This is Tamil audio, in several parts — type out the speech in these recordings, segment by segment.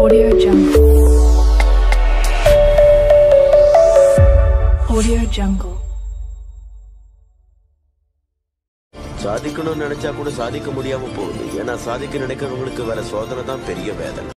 Audio Jungle. Audio Jungle. சாதிக்கணும்னு நினைச்சா கூட சாதிக்க முடியாம போகுது ஏன்னா சாதிக்க நினைக்கிறவங்களுக்கு வேற சோதனை தான் பெரிய வேதனை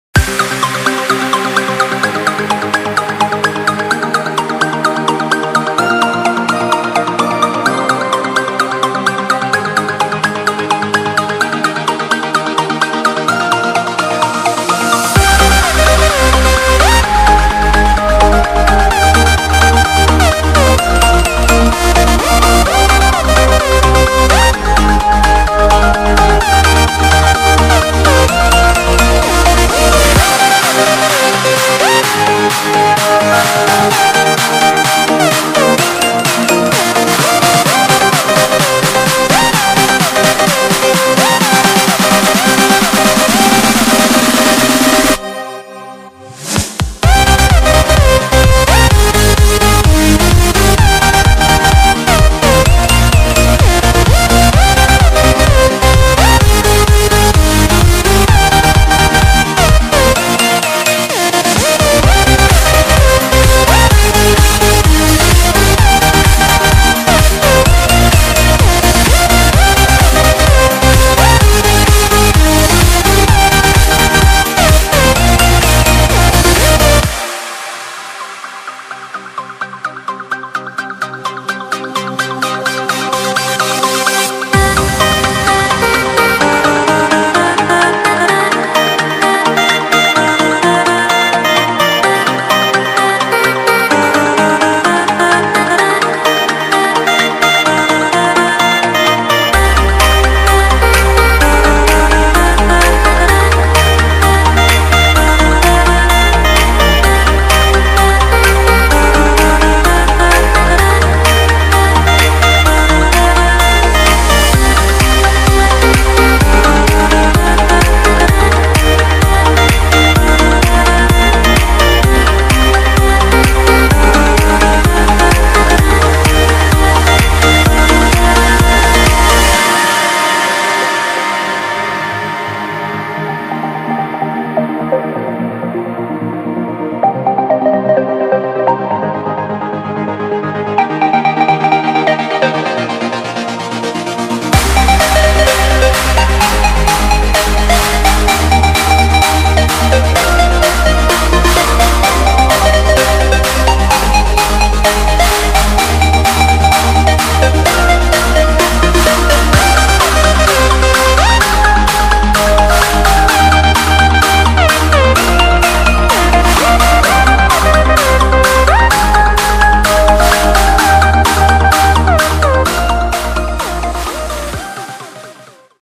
Música